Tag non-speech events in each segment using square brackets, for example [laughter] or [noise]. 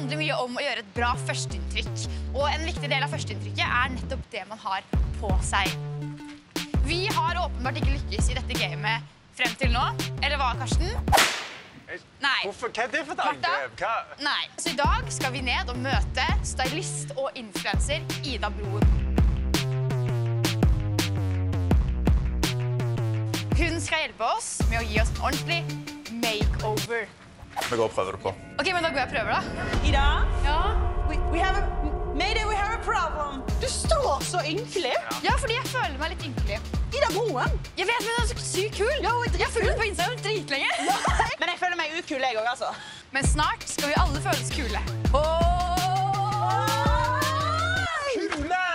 handler mye om å gjøre et bra førsteinntrykk. Og en viktig del av førsteinntrykket er nettopp det man har på seg. Vi har åpenbart ikke lykkes i dette gamet frem til nå. Eller hva, Karsten? Nei. Hvorfor? Hva er det for et angrep? Nei. Så i dag skal vi ned og møte stylist og influenser Ida Broen. Hun skal hjelpe oss med å gi oss en ordentlig makeover. Vi går og prøver det på. Ok, men Da går jeg og prøver, da. Ida, Ja, we, we have a Mayday, we have a problem. Du står så ynkelig. ja fordi jeg føler meg litt ynkelig. Ida Broen. Jeg vet, men hun er så sykt kul. jeg har fulgt henne på Instagram dritlenge. [laughs] Men jeg føler meg ukul, jeg òg, altså. Men snart skal vi alle føles kule. kule. Kule!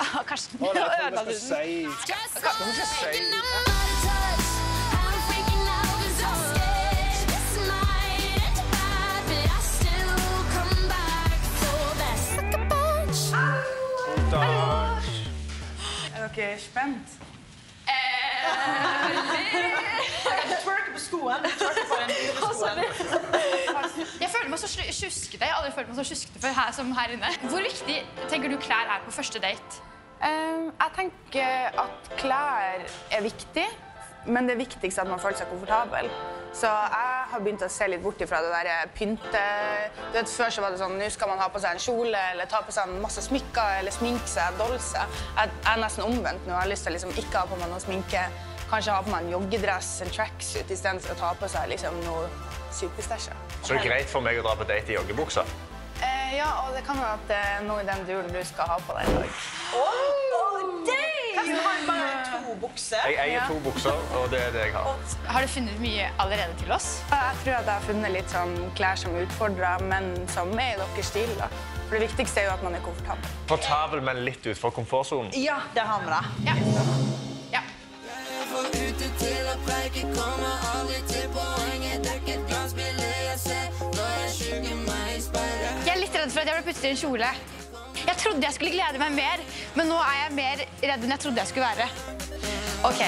Ah, Karsten, er ødela du den. Skal vi si dere spent? På skoen. Twerker på skoen. Jeg føler meg så tjuskete. Jeg har aldri følt meg så tjuskete før her, som her inne. Hvor viktig tenker du klær er på første date? Eh, jeg tenker at klær er viktig, men det viktigste er at man føler seg komfortabel. Så jeg har begynt å se litt bort ifra det der pynte... Du vet, Før så var det sånn nå skal man ha på seg en kjole eller ta på seg en masse smykker eller sminke seg, dolse. Jeg jeg er nesten omvendt nå. Jeg har lyst til å liksom ikke ha på meg noe sminke. Kanskje ha på meg en joggedress, en tracksuit, istedenfor å ta på seg liksom noe superstæsja. Så det er greit for meg å dra på date i joggebuksa. Eh, ja, og det kan være at det er noe i den duren du skal ha på deg i dag. Bare to bukser. Jeg eier to bukser, og det er det jeg har. Har du funnet mye allerede til oss? Jeg tror at jeg har funnet litt sånn klær som utfordrer, men som er i deres stil. da. For det viktigste er jo at man er komfortabel. Komfortabel, men litt utenfor komfortsonen. Ja, det har vi da. Ja. Jeg er litt redd for at jeg ble puttet i en kjole. Jeg trodde jeg skulle glede meg mer, men nå er jeg mer redd enn jeg trodde jeg skulle være. OK.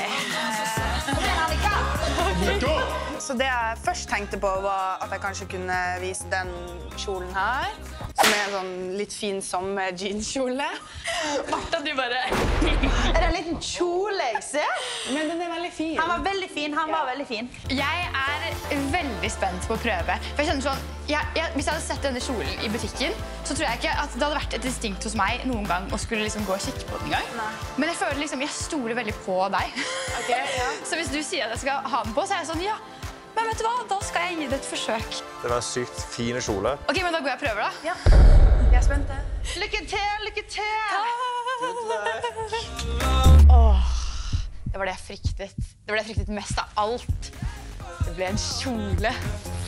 Så det jeg først tenkte på, var at jeg kanskje kunne vise den kjolen her. Som er en sånn litt fin sommer-jeanskjole. Martha, du bare Er det en liten kjole jeg ser? Men den er veldig fin. Han var veldig fin. han var veldig fin. Jeg er veldig spent på å prøve. For jeg kjenner sånn, jeg, jeg, Hvis jeg hadde sett denne kjolen i butikken, så tror jeg ikke at det hadde vært et instinkt hos meg noen gang å skulle liksom gå og kikke på den engang. Men jeg føler liksom, jeg stoler veldig på deg. Okay, ja. [laughs] Så hvis du sier at jeg skal ha den på, så er jeg sånn ja. Men vet du hva, da skal jeg gi det et forsøk. Det var en sykt fin kjole. Ok, men Da går jeg og prøver, da. Jeg er spent. Lykke til, lykke til! Det var det jeg fryktet. Det var det jeg fryktet mest av alt. Det ble en kjole.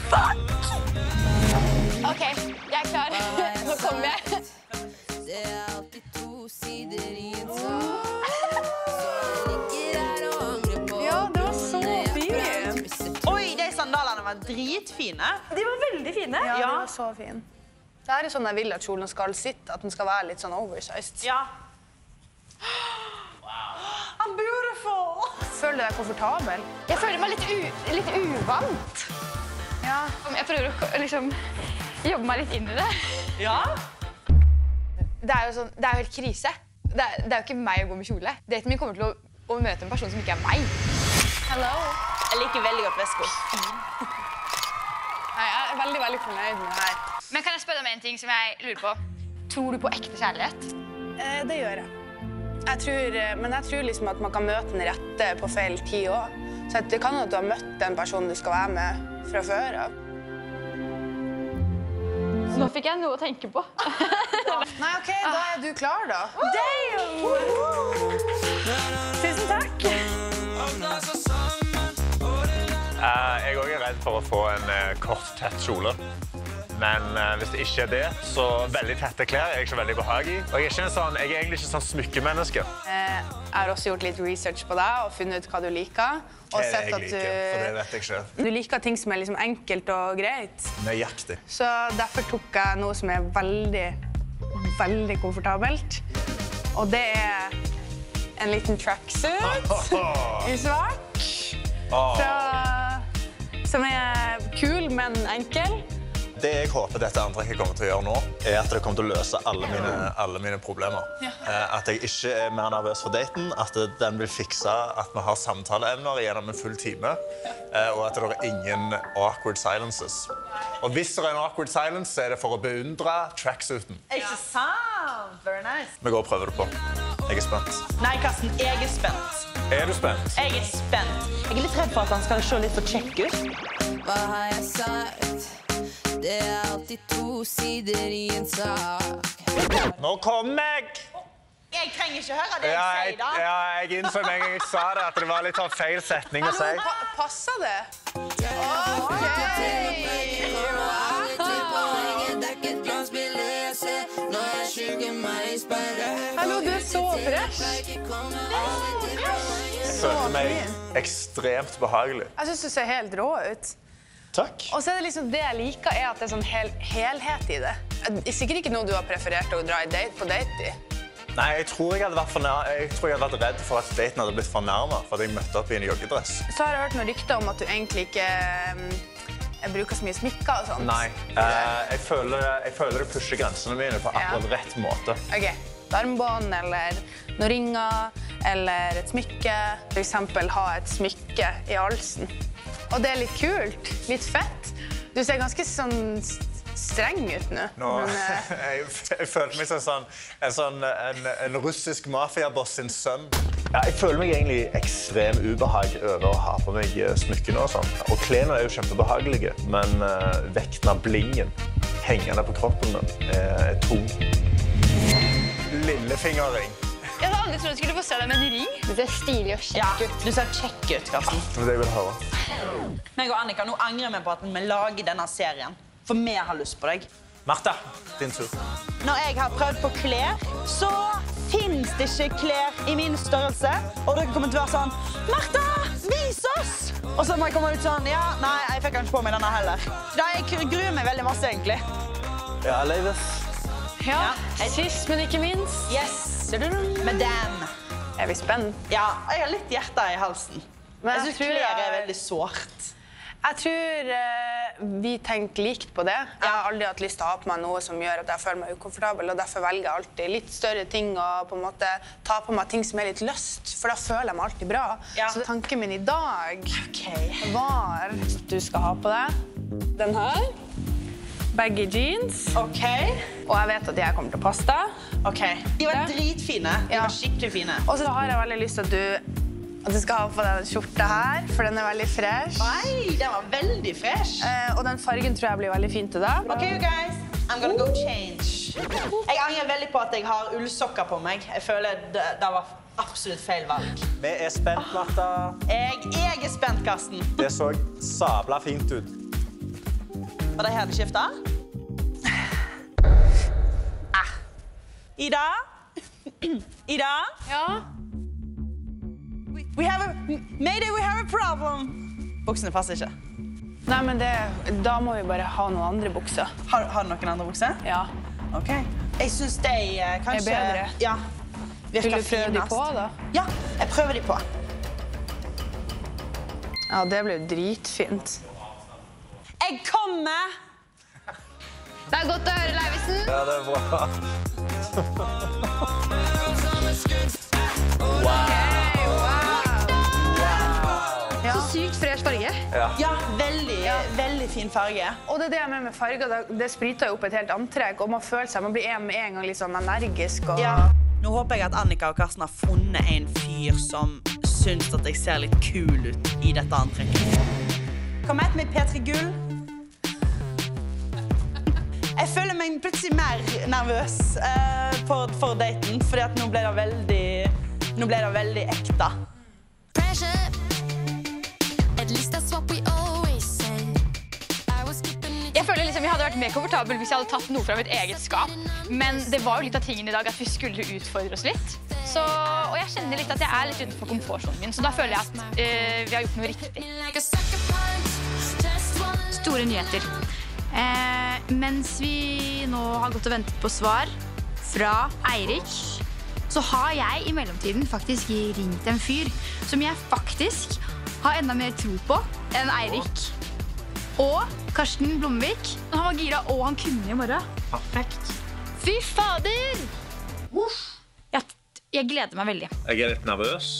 Fuck! OK, jeg er klar. Nå kommer jeg. Dritfine. De var veldig fine. Ja, de var så fine. Det er sånn jeg vil at kjolen skal sitte, at den skal være litt sånn oversized. Ja. I'm beautiful! Føler du deg komfortabel? Jeg føler meg litt, u litt uvant. Ja. Jeg prøver å liksom, jobbe meg litt inn i det. Ja? Det er jo, sånn, det er jo helt krise. Det er, det er jo ikke meg å gå med kjole. Daten min kommer til å, å møte en person som ikke er meg. Hello. Jeg liker veldig godt vesko. Er veldig, veldig fornøyd med det her. Men kan jeg spørre deg om en ting som jeg lurer på? Tror du på ekte kjærlighet? Eh, det gjør jeg. jeg tror, eh, men jeg tror liksom at man kan møte den rette på feil tid òg. Så det kan at du har møtt den personen du skal være med fra før av. Nå fikk jeg noe å tenke på. [laughs] Nei, OK, da er du klar, da. Tusen takk. Jeg redd for å få en eh, kort, tett kjole. Men eh, hvis det ikke er det, så veldig tette klær er jeg ikke veldig behag i. Og jeg er, sånn, jeg er egentlig ikke sånn smykkemenneske. Eh, Jeg har også gjort litt research på deg og funnet ut hva du liker. Og det sett at du, For det vet jeg ikke. du liker ting som er liksom enkelt og greit. Nøyaktig. Så derfor tok jeg noe som er veldig, veldig komfortabelt. Og det er en liten tracksuit i svart. Åh, Fra, som er kul, men enkel. det jeg håper dette antrekket kommer til å gjøre nå, er at det kommer til å løse alle mine, alle mine problemer. Ja. At jeg ikke er mer nervøs for daten, at den vil fikse at vi har samtaleemner gjennom en full time, eh, og at det er ingen awkward silences. Og hvis det er en awkward silence, så er det for å beundre tracksuiten. Ikke sant? Very nice. Vi går og prøver det på. Jeg er spent. Nei, Karsten, jeg er spent. Er du spent? Jeg er spent. Jeg er litt redd for at han skal se litt for kjekk ut. Hva har jeg sagt? Det er alltid to sider i en sak. Nå kommer jeg! Jeg trenger ikke høre det jeg jeg, sier, da. ja, jeg innså med en gang jeg sa det, at det var litt sånn feil setning å si. Pa passa det? Alle Så fresh. Jeg følte meg ekstremt behagelig. Jeg syns du ser helt rå ut. Takk. Og så er det liksom det jeg liker, er at det er sånn hel helhet i det. Er sikkert ikke noe du har preferert å dra i date, på date i. Nei, jeg tror jeg hadde vært, fornær- jeg tror jeg hadde vært redd for at daten hadde blitt fornærma for at jeg møtte opp i en joggedress. Så har jeg hørt noen rykter om at du egentlig ikke jeg bruker så mye smykker og sånt. Nei. Uh, jeg, føler, jeg føler det pusher grensene mine på akkurat rett måte. Ok, et armbånd eller noen ringer eller et smykke. Eksempel ha et smykke i halsen. Og det er litt kult, litt fett. Du ser ganske sånn streng ut nå. Nå, Men, [laughs] eh, jeg, jeg føler meg som sånn, en, sånn, en, en russisk mafiaboss sin sønn. Ja, jeg føler meg egentlig ekstrem ubehag over å ha på meg eh, smykkene og sånn. Og klærne er jo kjempebehagelige, men uh, vekten av blingen hengende på kroppen min er, er tung. Lillefingerring. Jeg hadde aldri trodd jeg skulle få se deg med en ring. Du ser stilig og kjekk ut. du ser kjekk ut, Karsten. Det er det jeg vil høre. Meg og Annika, nå angrer vi på at vi lager denne serien. For vi har lyst på deg. Martha, din tur. Når jeg har prøvd på klær, så fins det ikke klær i min størrelse. Og dere kommer til å være sånn Martha, vis oss! Og så må jeg komme ut sånn Ja, nei, jeg fikk ikke på meg denne heller. Da jeg gruer meg veldig masse, egentlig. Ja, Leivis. Ja, sist, men ikke minst. Yes. Madame. Er vi spent? Ja, jeg har litt hjerte i halsen. Men Jeg jeg tror klær er veldig sårt. Jeg tror uh, vi tenker likt på det. Jeg har aldri hatt lyst til å ha på meg noe som gjør at jeg føler meg ukomfortabel, og derfor velger jeg alltid litt større ting og på en måte ta på meg ting som er litt lyst, for da føler jeg meg alltid bra. Ja. Så tanken min i dag okay. var at du skal ha på deg den her. Baggy jeans. OK. Og jeg vet at jeg kommer til å passe deg. ok. De var dritfine. De Ja. var skikkelig fine. Og så har jeg veldig lyst til at du, at du skal ha på deg den skjorta her, for den er veldig fresh. Nei, den var veldig fresh. Eh, og den fargen tror jeg blir veldig fin til deg. OK, you guys. I'm gonna go change. Jeg angrer veldig på at jeg har ullsokker på meg. Jeg føler det, det var absolutt feil valg. Vi er spent, Martha. Jeg, jeg er spent, Karsten. Det så sabla fint ut. Var det skifta? Ah. Ida? [clears throat] Ida? Ja. We have a, mayday, we have a problem. Buksene passer ikke. Nei, men det, da må vi bare ha noen andre bukser. Har, har du noen andre bukser? Ja. Ok. Jeg syns de eh, kanskje bedre. Ja. Vil du prøve de på, da? Ja, jeg prøver de på. Ja, det blir jo dritfint. Jeg kommer! Det er godt å høre, Leivisen. Ja, det er bra. Så sykt fresh farge. Ja, veldig, veldig fin farge. Og det er det jeg mener med farger. det- Det spriter jo opp et helt antrekk, og man føler seg, man blir en med en gang litt sånn energisk. Og... Ja. Nå håper jeg at Annika og Karsten har funnet en fyr som syns at jeg ser litt kul ut i dette antrekket. Kom etter meg, P3 Gull. Jeg føler meg plutselig mer nervøs uh, for, for daten, fordi at nå ble det veldig, nå ble det veldig ekte. pressure. At least that's what we always say. I was keeping it Jeg føler liksom Jeg hadde vært mer komfortabel hvis jeg hadde tatt noe fra mitt eget skap. Men det var jo litt av tingen i dag at vi skulle utfordre oss litt. Så, og jeg kjenner litt at jeg er litt utenfor komfortsonen min, så da føler jeg at uh, vi har gjort noe riktig. Store nyheter. Eh, mens vi nå har gått og ventet på svar fra Eirik, så har jeg i mellomtiden faktisk ringt en fyr som jeg faktisk har enda mer tro på enn Eirik. og Karsten Blomvik. Han var gira, og han kunne i morgen. Perfekt. Fy fader! Jeg, jeg gleder meg veldig. Jeg er litt nervøs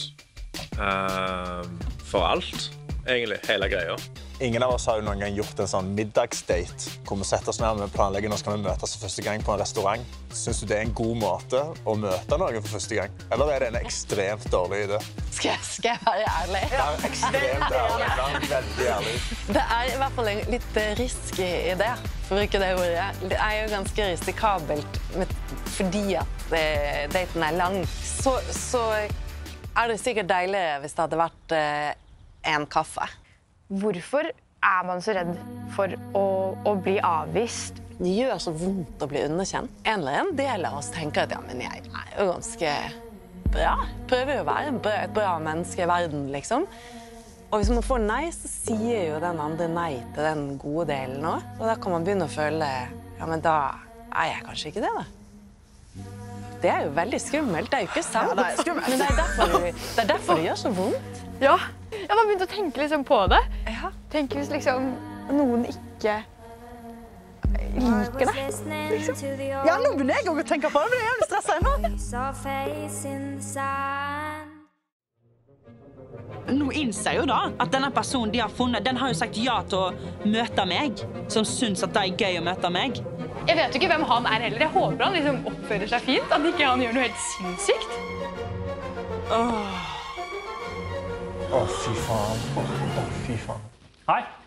uh, for alt, egentlig. Hele greia. Ingen av oss har jo noen gang gjort en sånn middagsdate hvor vi setter oss ned og planlegger nå skal vi møtes for første gang på en restaurant. Syns du det er en god måte å møte noen for første gang? Eller er det en ekstremt dårlig idé? Skal skal jeg være ærlig? Ja, ekstremt ærlig. Vær Veldig ærlig. Det er i hvert fall en litt eh, risky idé, for å bruke det ordet. Det er jo ganske risikabelt med, fordi at eh, daten er lang. Så, så er det sikkert deiligere hvis det hadde vært eh, en kaffe. Hvorfor er man så redd for å, å bli avvist? Det gjør så vondt å bli underkjent. En eller annen del av oss tenker at ja, men jeg er jo ganske bra. Prøver jo å være bra, et bra menneske i verden, liksom. Og hvis man får nei, så sier jo den andre nei til den gode delen òg. Og da kan man begynne å føle ja, men da er jeg kanskje ikke det, da. Det er jo veldig skummelt. Det er jo ikke sant. det er. Men det er derfor det, det, er derfor det gjør så vondt. Ja. Jeg har begynt å tenke liksom på det. Tenk hvis liksom noen ikke liker det. Liksom. Ja, nå begynner jeg òg å tenke på det. Jeg blir stressa ennå. Nå innser jeg jo da at denne personen de har funnet, den har jo sagt ja til å møte meg, som syns at det er gøy å møte meg. Jeg vet jo ikke hvem han er heller. Jeg håper han liksom oppfører seg fint. At ikke han gjør noe helt sinnssykt. Å, fy faen. Å, fy faen. Hei.